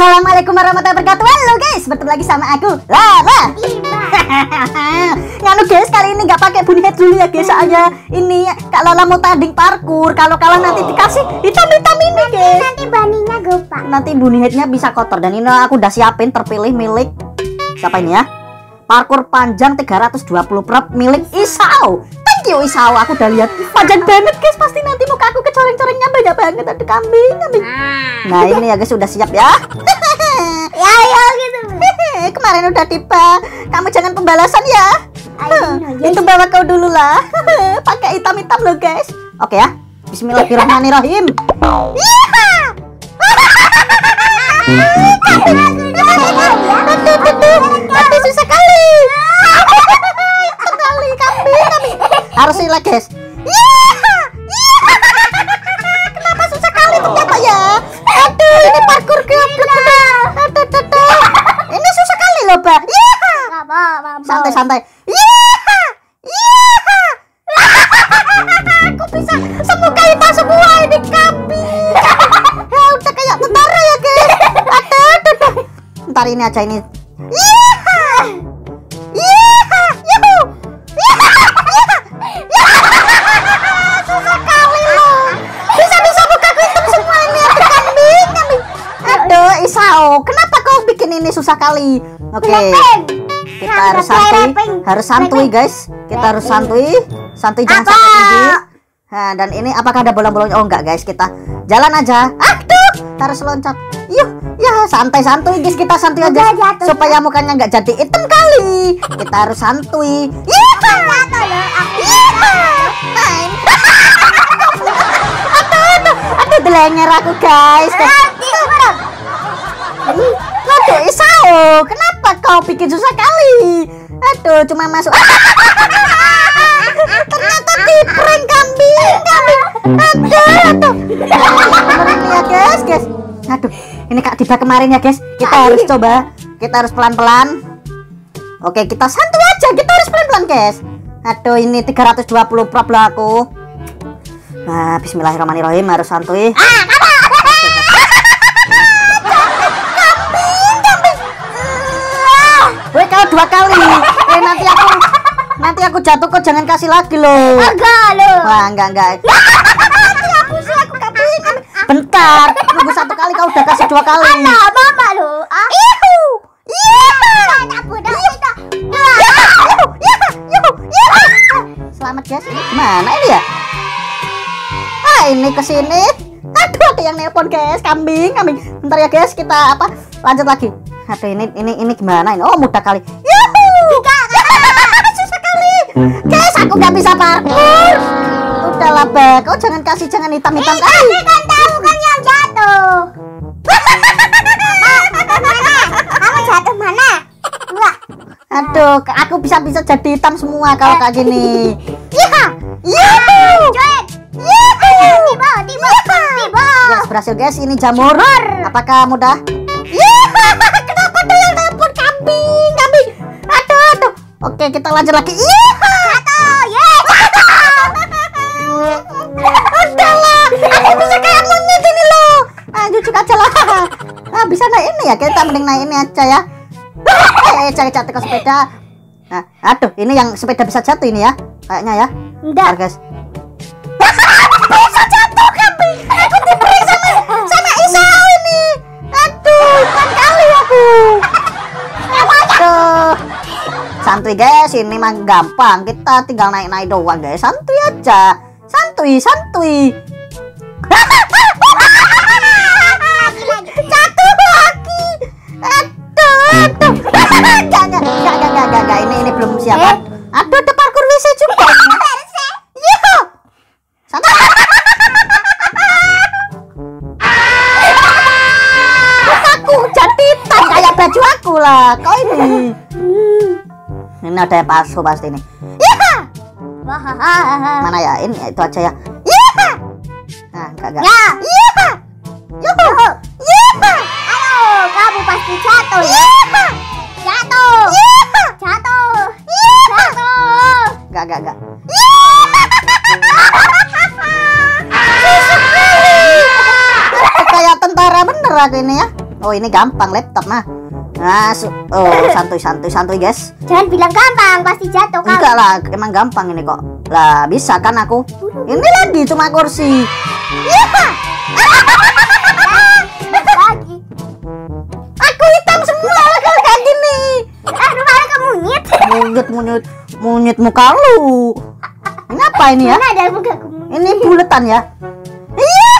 Assalamualaikum warahmatullahi wabarakatuh. Halo guys, bertemu lagi sama aku Lala. Nganu guys, kali ini nggak pakai bunyi head dulu ya guys. Soalnya ini Kak Lala mau tanding parkur Kalau kalah nanti dikasih hitam-hitam ini guys. Nanti baninya gopak. Nanti bunyi headnya bisa kotor. Dan ini aku udah siapin terpilih milik Siapa ini ya? Parkur panjang 320 prop milik Isau You Isau, aku udah lihat. Panjang banget guys, pasti nanti muka aku kecoreng-corengnya banyak banget. Ada kambing, kambing. Nah ini ya guys, udah siap ya. Ya ya gitu. Kemarin udah tiba. Kamu jangan pembalasan ya. Ayo, ya. Itu bawa kau dulu lah. Pakai hitam-hitam loh guys. Oke ya. Bismillahirrahmanirrahim. Yeehaw! Apa-apa. santai santai Yeeha! Yeeha! aku bisa? Semua kita semua ini kambing. Ya udah kayak tentara ya guys. Ada ada ntar ini aja ini. Aduh Isao kenapa kau bikin ini susah kali? Oke kita harus santuy harus santuy guys. Kita harus santuy santuy jangan sampai tinggi nah dan ini apakah ada bolong-bolongnya? Oh enggak guys. Kita jalan aja. Aduh kita harus loncat. Yuk ya santai santuy guys. Kita santuy aja. Supaya mukanya nggak jadi hitam kali. Kita harus santuy aduh delenger aku guys. Aduh Isao, kenapa kau bikin susah kali? Aduh, cuma masuk. Ternyata di prank kambing, kambing. Aduh, aduh. Beneran ya guys, guys. Aduh, ini Kak Diba kemarin ya guys. Kita harus coba, kita harus pelan-pelan. Oke, kita santuy aja. Kita harus pelan-pelan guys. Aduh, ini 320 prop lah aku. Nah, Bismillahirrahmanirrahim harus santuy. Weh kau dua kali. Eh nanti aku nanti aku jatuh kok jangan kasih lagi loh. Enggak lo. Wah enggak enggak. Aku aku kambing. Bentar, nunggu satu kali kau udah kasih dua kali. Nah, mama lo. Ah. Ihu. Selamat. Ini gimana ini ya? Ah ini ke sini. Aduh ada yang nelpon guys. Kambing, kambing. Bentar ya guys kita apa? Lanjut lagi. Aduh ini ini ini gimana ini? Oh mudah kali. Yuhu. Susah kali. Guys aku nggak bisa parkur. Udahlah Bek. Kau jangan kasih jangan hitam-hitam kali. Tapi kan tahu kan yang jatuh. Kamu jatuh mana? Wah. Aduh, aku bisa-bisa jadi hitam semua kalau kayak gini. Iya, yuhu. Tiba, tiba, tiba. Yes, berhasil guys. Ini jamur. Apakah mudah? Iya. Oke, kita lanjut lagi. Iya. Udahlah. Aku bisa kayak monyet ini loh. Ah, aja lah. Ah, bisa naik ini ya. Kita mending naik ini aja ya. Eh, cari jatuh ke sepeda. Nah, aduh, ini yang sepeda bisa jatuh ini ya. Kayaknya ya. Enggak. guys. Santuy guys, ini mah gampang. Kita tinggal naik-naik doang guys. Santuy aja. Santuy, santuy. Jatuh lagi. Aduh, aduh. Enggak, enggak, enggak, enggak. Ini ini belum siap. Eh? Aduh, ada parkur WC juga. Iya. Santai. aku jadi hitam kayak baju aku lah. Kau ada yang palsu pasti ini. Iya. Mana ya? Ini itu aja ya. Nah, enggak enggak. Ya. Yuhu. Ayo, kamu pasti jatuh. ya? Jatuh. Jatuh. Jatuh. Enggak enggak enggak. Kayak tentara bener aku ini ya. Oh ini gampang laptop mah. Nah, su- oh santuy santuy santuy guys. Jangan bilang gampang, pasti jatuh kau. Enggak lah, emang gampang ini kok. Lah bisa kan aku? Ini lagi cuma kursi. Lagi. Aku hitam semua kalau kayak gini. Ah, rumahnya kamu nyet. Munyet munyet munyet muka lu. Ini apa ini ya? Mana ada muka? Ini buletan ya? Iya.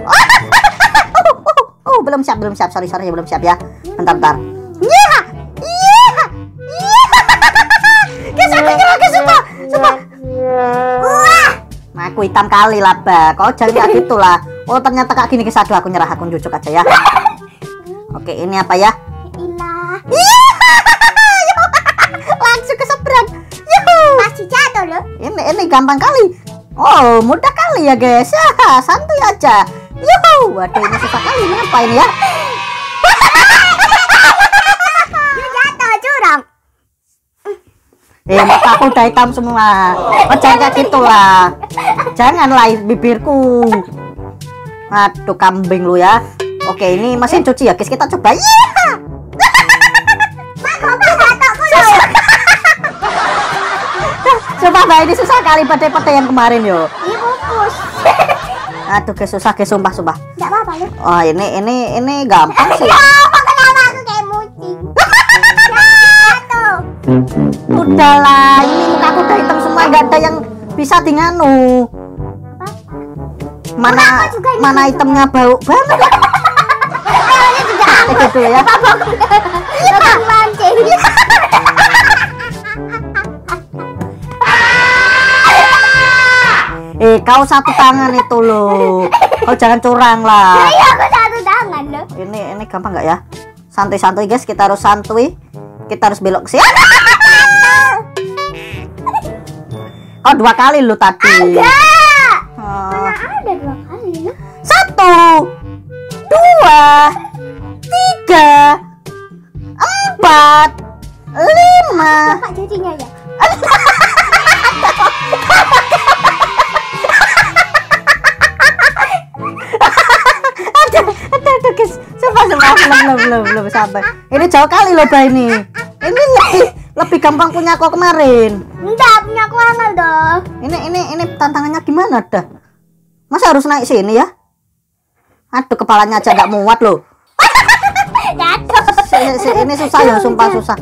Oh, oh, belum siap, belum siap. Sorry, sorry, belum siap ya. Bentar, bentar. Aku hitam kali lah, Ba. Kau jangan kayak gitu lah. Oh, ternyata kayak gini. Aduh, aku nyerah, aku jujuk aja ya. Oke, ini apa ya? Ilah. Langsung ke seberang. Yuhu. Pasti jatuh loh. Ini ini gampang kali. Oh, mudah kali ya, guys. Ya, santuy aja. Yuhu. Waduh, ini susah kali. Ini apa ini ya? Eh, mata aku udah hitam semua. Oh, jangan kayak gitu lah. Jangan lah bibirku. Aduh, kambing lu ya. Oke, ini mesin cuci ya, guys. Kita coba. Iya. Coba, Mbak, ini susah kali pada pada yang kemarin yo. Ini. Aduh, guys, susah, guys, sumpah, sumpah. Enggak apa-apa loh. Oh, ini ini ini gampang sih. Ya. Udahlah, ini muka aku udah hitam semua, nggak ada yang bisa di nganu. Mana mana hitamnya bau banget. Itu dulu ya. Abang mancing. Eh, kau satu tangan itu loh. Kau jangan curang lah. Ayo, aku satu tangan loh. Ini ini gampang nggak ya? Santuy-santuy guys, kita harus santuy. Kita harus belok sini. Kau dua kali lu tadi. Enggak. Satu, dua, tiga, empat, lima. Bapak jadinya ya. Aduh, aduh, aduh, guys. Sumpah, sumpah, belum, belum, belum, belum sampai. Ini jauh kali loh, Mbak, ini. Ini lebih, lebih gampang punya kau kemarin. Enggak, punya aku angel dong. Ini, ini, ini tantangannya gimana dah? Masa harus naik sini ya? Aduh, kepalanya aja nggak muat loh. Jatuh. Si- si- ini susah ya, sumpah susah.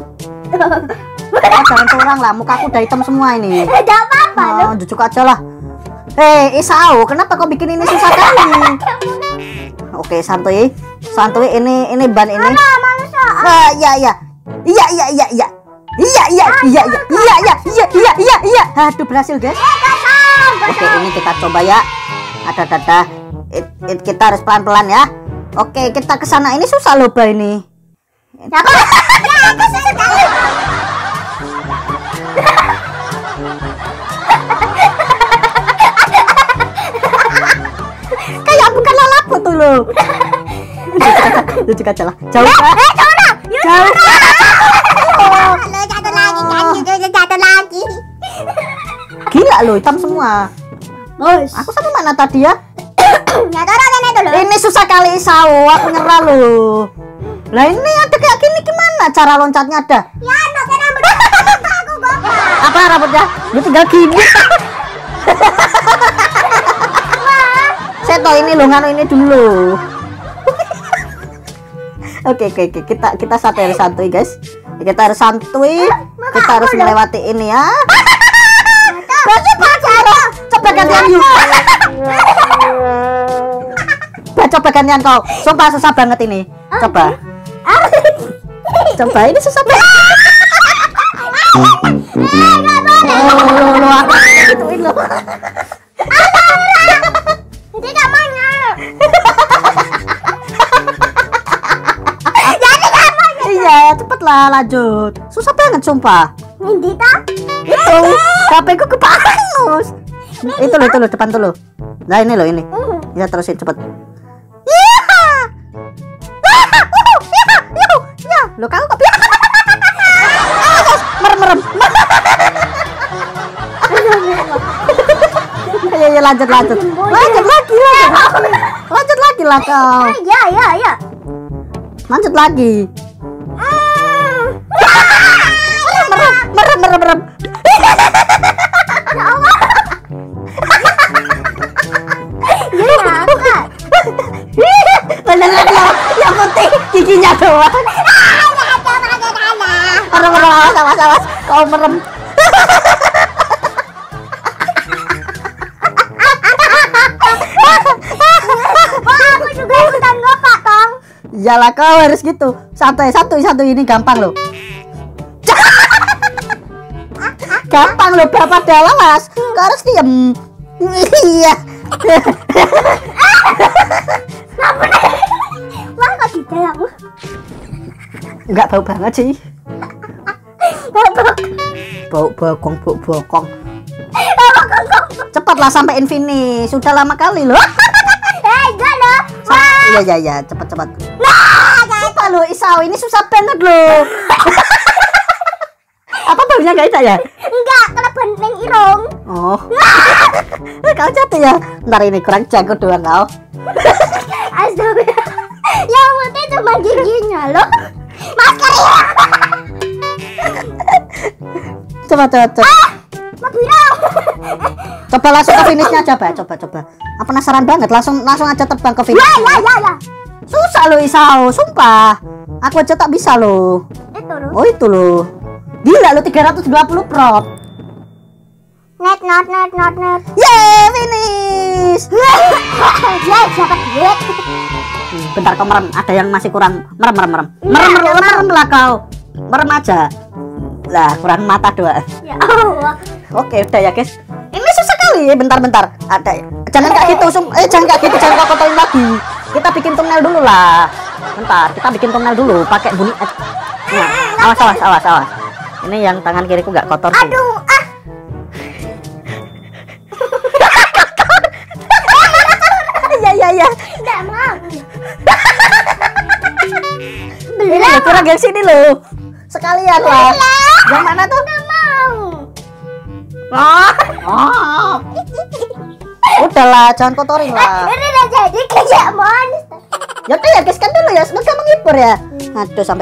Ah, jangan curang lah, muka aku udah hitam semua ini. Enggak apa-apa loh. Oh, jujuk aja lah. Eh, Isao, kenapa kau bikin ini susah kali? Oke, santuy. Santuy ini ini ban ini. Ah, manusia. Ah, iya iya. Iya iya iya iya. Iya iya iya iya iya iya iya iya iya iya. Aduh berhasil guys. Oke ini kita coba ya. Ada ada. It- it- kita harus pelan pelan ya. Oke kita ke sana ini susah loh Ba ini. Apa? Ya, aku susah kali. Kayak bukan lalapu tuh loh. Lucu aja lah. Jauh. Eh. You Jauh. Lo jatuh lagi kan, you jatuh lagi. Gila loh hitam semua. Bos. Aku sama mana tadi ya? Jatuh lagi itu loh. Ini susah kali Isao. Aku nyerah loh. Lah ini ada kayak gini gimana cara loncatnya ada? Ya, kan rambut aku gopak. apa rambutnya? Lu tinggal gini. Tahu ini lo nganu ini dulu. Oke oke oke kita kita santai harus santuy guys. Kita harus santuy. Kita harus melewati ini ya. Coba gantian yuk. Coba gantian kau. Sumpah susah banget ini. Coba. Coba ini susah banget. Iya, cepet lah lanjut. Susah banget sumpah. Nindita. Itu, HP ku kepangus. Itu lo, itu lo, depan tuh lo. Nah ini lo ini. Ya terusin cepet. Lo kau kok bisa? Merem merem. Ya ya lanjut lanjut. Lanjut lagi lanjut. Lanjut lagi lah kau. Ya, ya, ya. Lanjut lagi. Hmm. Merem, merem, merem, merem. Awas, awas. Kau merem. Wah, aku juga ikutan ngopak, Tong. Iyalah kau harus gitu. Santai, satu, satu ini gampang loh. gampang loh, berapa dalas? Kau harus diem. Iya. Enggak bau banget sih. Bau bokong, bau bokong. Cepatlah sampai infini. Sudah lama kali loh. Eh, loh. Iya iya iya, cepat cepat. Apa lo Isau ini susah banget loh. Apa baunya gak enak ya? Enggak, kalau benteng irung. Oh. kau jatuh ya. Ntar ini kurang jago doang kau. Astaga. Yang penting cuma giginya loh. Maskernya. Coba coba coba. Mabiro. Coba langsung ke finishnya coba coba coba. Apa penasaran banget langsung langsung aja terbang ke finish. Ya, ya, ya, ya. Susah lo Isau, sumpah. Aku aja tak bisa lo. Itu. Oh itu lo. Gila lo 320 prop. Net, not, net, not, net. Yeay, finish. Ya, dapat duit. Bentar kau merem, ada yang masih kurang merem merem merem. Merem merem merem lah kau. Merem aja. Lah, kurang mata dua. Ya Allah. Oke, udah ya, guys. Ini susah kali. Bentar bentar. Ada. Jangan kayak gitu, sum. Eh, jangan kayak gitu, jangan kau kotorin lagi. Kita bikin thumbnail dulu lah. Bentar, kita bikin thumbnail dulu pakai bunyi eh. Nah, awas awas awas awas. Ini yang tangan kiriku nggak kotor sih. Aduh, ah. Iya iya iya. Enggak mau. Ini lo kurang yang sini lo. Sekalian lah. Yang mana tuh? Enggak mau. Oh. oh. Udahlah, jangan kotorin lah. Ini udah jadi kayak monster. Ya udah ya, guys kan dulu ya, semoga menghibur ya. Aduh sampai